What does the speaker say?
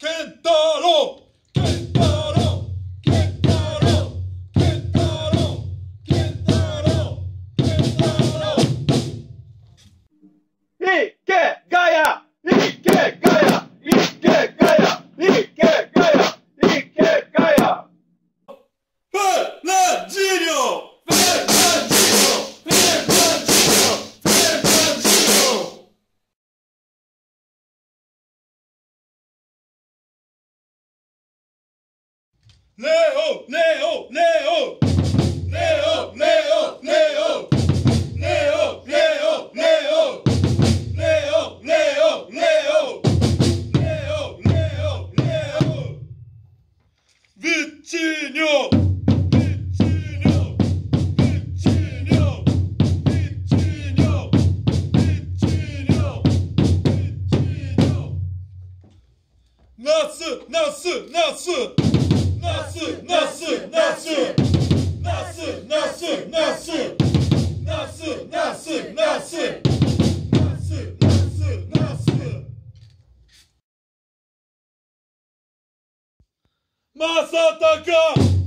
ケンタロウ。ケンタロウ。ケンタロウ。ケンタロウ。ケンタロウ郎いけがや Leo, Leo, Leo. Leo, Leo, Leo. Leo, Leo, Leo. Leo, Leo, Leo. Leo, Leo, Leo. Vitinho. Nasıl, nasıl, nasıl? nasıl, nasıl, nasıl? Nasıl, nasıl, nasıl? Nasıl, nasıl, nasıl? Nasıl, nasıl, nasıl? Masataka!